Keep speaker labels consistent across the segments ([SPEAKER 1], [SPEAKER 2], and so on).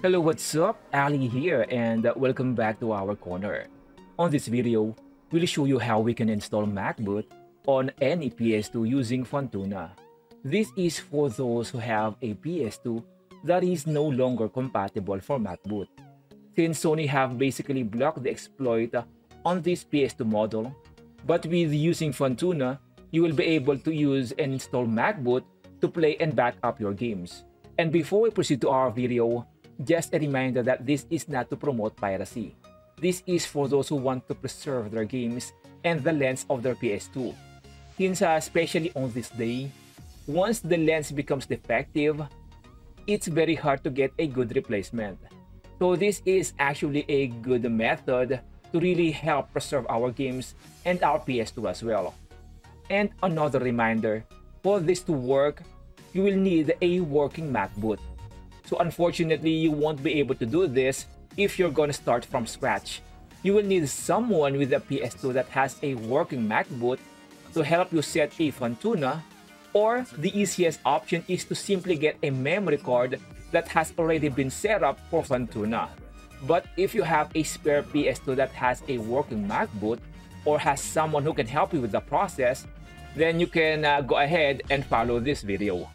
[SPEAKER 1] Hello, what's up? Ali here and welcome back to our corner. On this video, we'll show you how we can install McBoot on any PS2 using Funtuna. This is for those who have a PS2 that is no longer compatible for McBoot. Since Sony have basically blocked the exploit on this PS2 model, but with using Funtuna, you will be able to use and install McBoot to play and back up your games. And before we proceed to our video, just a reminder that this is not to promote piracy. This is for those who want to preserve their games and the lens of their PS2. Since uh, especially on this day, once the lens becomes defective, it's very hard to get a good replacement. So this is actually a good method to really help preserve our games and our PS2 as well. And another reminder, for this to work, you will need a working McBoot. So unfortunately, you won't be able to do this if you're gonna start from scratch. You will need someone with a PS2 that has a working McBoot to help you set a Funtuna, or the easiest option is to simply get a memory card that has already been set up for Funtuna. But if you have a spare PS2 that has a working McBoot, or has someone who can help you with the process, then you can uh, go ahead and follow this video.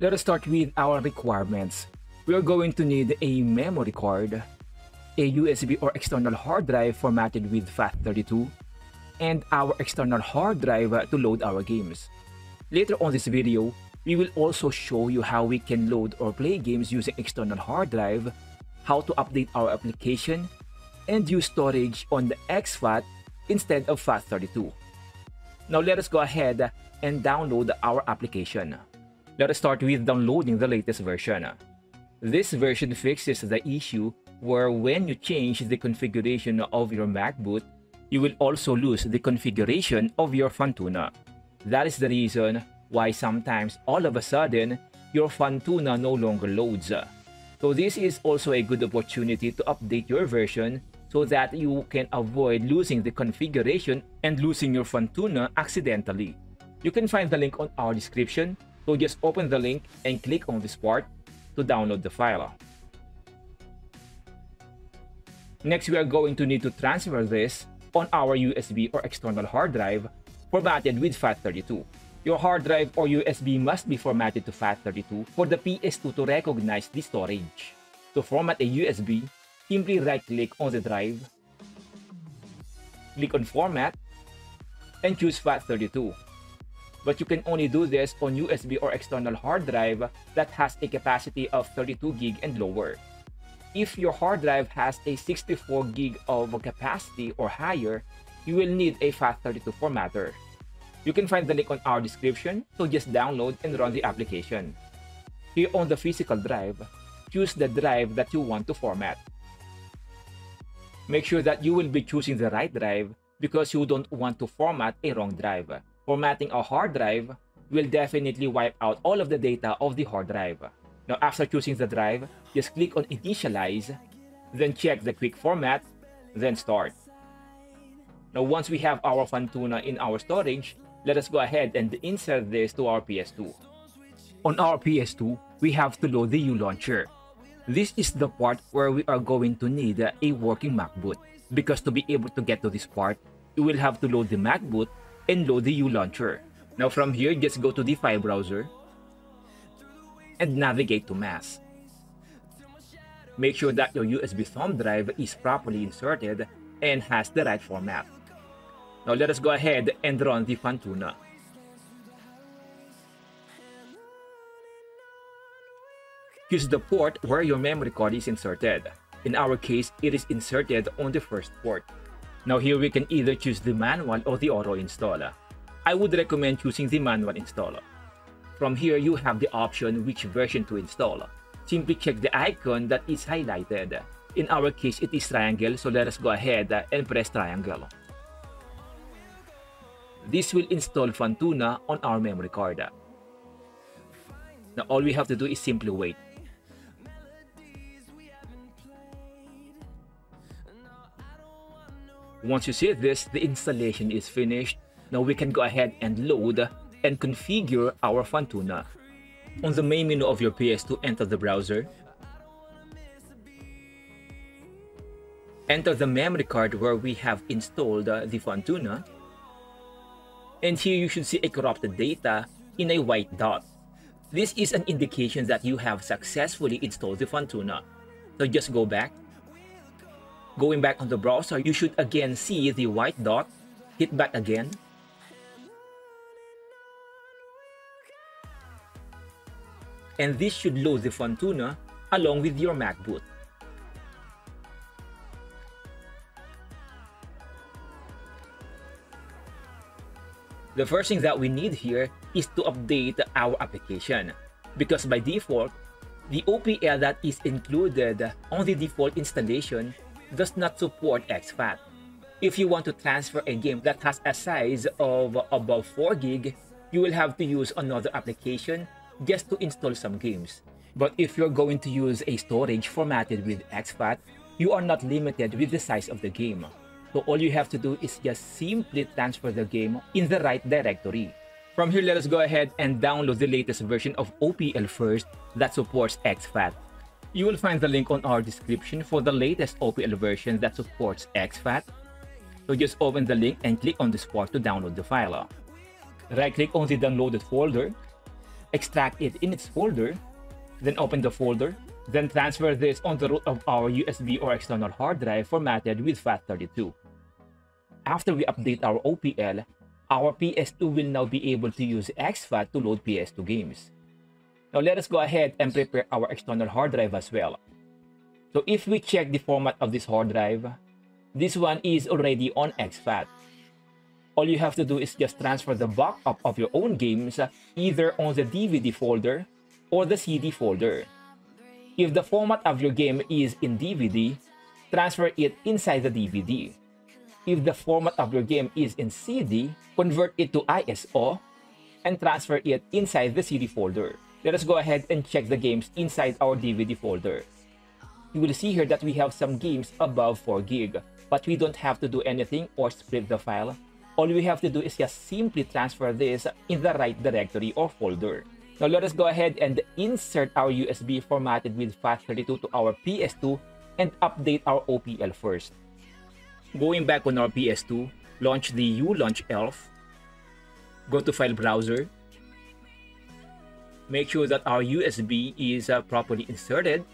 [SPEAKER 1] Let us start with our requirements. We are going to need a memory card, a USB or external hard drive formatted with FAT32, and our external hard drive to load our games. Later on this video, we will also show you how we can load or play games using external hard drive, how to update our application, and use storage on the exFAT instead of FAT32. Now let us go ahead and download our application. Let us start with downloading the latest version. This version fixes the issue where when you change the configuration of your McBoot, you will also lose the configuration of your Funtuna. That is the reason why sometimes all of a sudden, your Funtuna no longer loads. So this is also a good opportunity to update your version so that you can avoid losing the configuration and losing your Funtuna accidentally. You can find the link on our description so just open the link and click on this part to download the file. Next, we are going to need to transfer this on our USB or external hard drive formatted with FAT32. Your hard drive or USB must be formatted to FAT32 for the PS2 to recognize the storage. To format a USB, simply right-click on the drive, click on Format, and choose FAT32 but you can only do this on USB or external hard drive that has a capacity of 32 gig and lower. If your hard drive has a 64 gig of capacity or higher, you will need a FAT32 formatter. You can find the link on our description, so just download and run the application. Here on the physical drive, choose the drive that you want to format. Make sure that you will be choosing the right drive because you don't want to format a wrong drive formatting a hard drive will definitely wipe out all of the data of the hard drive. Now after choosing the drive, just click on initialize, then check the quick format, then start. Now once we have our Funtuna in our storage, let us go ahead and insert this to our PS2. On our PS2, we have to load the U-Launcher. This is the part where we are going to need a working McBoot. Because to be able to get to this part, you will have to load the McBoot and load the U launcher. Now from here, just go to the file browser and navigate to mass. Make sure that your USB thumb drive is properly inserted and has the right format. Now let us go ahead and run the Funtuna. Choose the port where your memory card is inserted. In our case, it is inserted on the first port. Now here we can either choose the manual or the auto installer. I would recommend choosing the manual installer. From here, you have the option which version to install. Simply check the icon that is highlighted. In our case, it is triangle, so let us go ahead and press triangle. This will install Funtuna on our memory card. Now all we have to do is simply wait. Once you see this, the installation is finished. Now we can go ahead and load and configure our Funtuna. On the main menu of your PS2, enter the browser. Enter the memory card where we have installed uh, the Funtuna. And here you should see a corrupted data in a white dot. This is an indication that you have successfully installed the Funtuna. So just go back. Going back on the browser, you should again see the white dot. Hit back again. And this should load the Funtuna along with your McBoot. The first thing that we need here is to update our application because by default, the OPL that is included on the default installation does not support exFAT. If you want to transfer a game that has a size of above 4 gig, you will have to use another application just to install some games. But if you're going to use a storage formatted with exFAT, you are not limited with the size of the game. So all you have to do is just simply transfer the game in the right directory. From here, let us go ahead and download the latest version of OPL first that supports exFAT. You will find the link on our description for the latest OPL version that supports exFAT. So just open the link and click on this part to download the file. Right-click on the downloaded folder, extract it in its folder, then open the folder, then transfer this on the root of our USB or external hard drive formatted with FAT32 after we update our OPL, our PS2 will now be able to use exFAT to load PS2 games. Now let us go ahead and prepare our external hard drive as well. So if we check the format of this hard drive, this one is already on exFAT. All you have to do is just transfer the backup of your own games either on the DVD folder or the CD folder. If the format of your game is in DVD, transfer it inside the DVD. If the format of your game is in CD, convert it to ISO and transfer it inside the CD folder. Let us go ahead and check the games inside our DVD folder. You will see here that we have some games above 4 gig, but we don't have to do anything or split the file. All we have to do is just simply transfer this in the right directory or folder. Now let us go ahead and insert our USB formatted with FAT32 to our PS2 and update our OPL first. Going back on our PS2, launch the ULaunch ELF. Go to File Browser. Make sure that our USB is uh, properly inserted.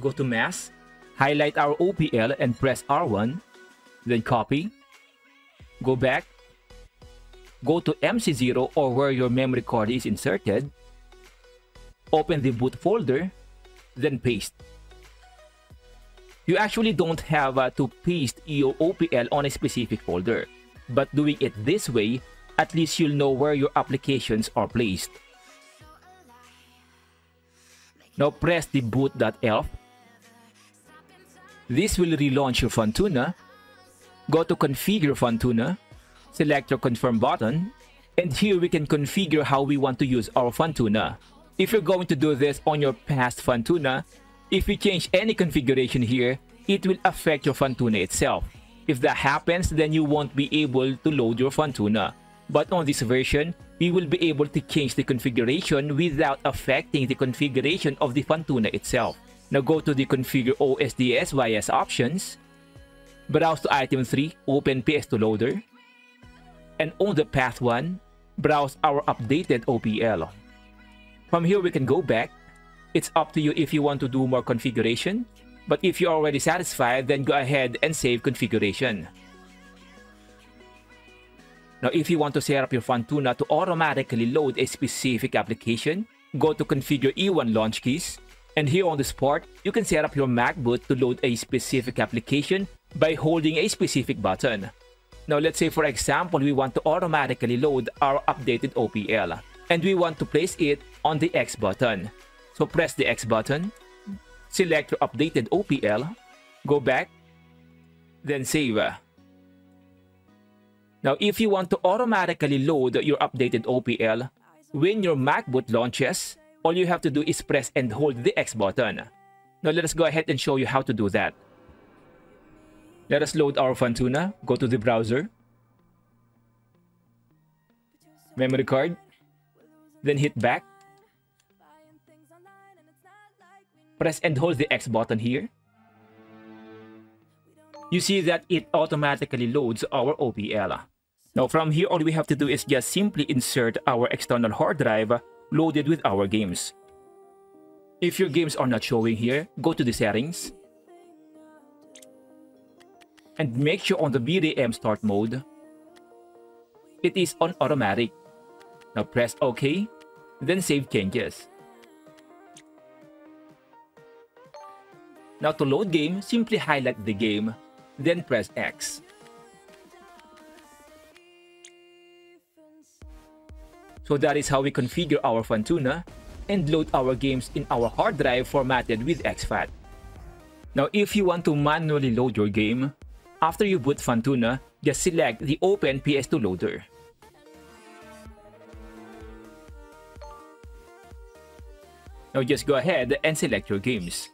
[SPEAKER 1] Go to Mass. Highlight our OPL and press R1. Then copy. Go back. Go to MC0 or where your memory card is inserted. Open the boot folder. Then paste you actually don't have uh, to paste your OPL on a specific folder. But doing it this way, at least you'll know where your applications are placed. Now press the boot.elf. This will relaunch your Funtuna. Go to Configure Funtuna. Select your Confirm button. And here we can configure how we want to use our Funtuna. If you're going to do this on your past Funtuna, if you change any configuration here, it will affect your Funtuna itself. If that happens, then you won't be able to load your Funtuna. But on this version, we will be able to change the configuration without affecting the configuration of the Funtuna itself. Now go to the Configure OSDSYS options, browse to item 3, open PS2 Loader, and on the path 1, browse our updated OPL. From here, we can go back it's up to you if you want to do more configuration, but if you're already satisfied, then go ahead and save configuration. Now, if you want to set up your Funtuna to automatically load a specific application, go to Configure E1 Launch Keys, and here on this part, you can set up your McBoot to load a specific application by holding a specific button. Now, let's say for example, we want to automatically load our updated OPL, and we want to place it on the X button. So press the X button, select your updated OPL, go back, then save. Now, if you want to automatically load your updated OPL, when your McBoot launches, all you have to do is press and hold the X button. Now, let us go ahead and show you how to do that. Let us load our Funtuna. Go to the browser. Memory card. Then hit back. press and hold the X button here. You see that it automatically loads our OPL. Now from here all we have to do is just simply insert our external hard drive loaded with our games. If your games are not showing here, go to the settings. And make sure on the BDM start mode, it is on automatic. Now press OK, then save changes. Now to load game, simply highlight the game, then press X. So that is how we configure our Funtuna and load our games in our hard drive formatted with exFAT. Now if you want to manually load your game, after you boot Funtuna, just select the Open PS2 loader. Now just go ahead and select your games.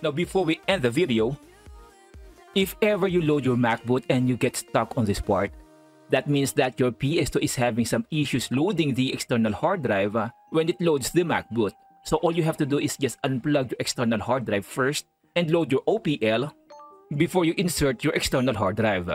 [SPEAKER 1] Now before we end the video, if ever you load your McBoot and you get stuck on this part, that means that your PS2 is having some issues loading the external hard drive uh, when it loads the McBoot. So all you have to do is just unplug your external hard drive first and load your OPL before you insert your external hard drive.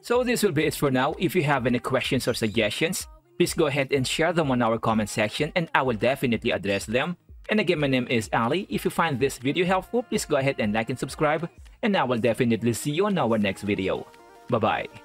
[SPEAKER 1] So this will be it for now. If you have any questions or suggestions, please go ahead and share them on our comment section and I will definitely address them. And again, my name is Ali. If you find this video helpful, please go ahead and like and subscribe. And I will definitely see you on our next video. Bye-bye.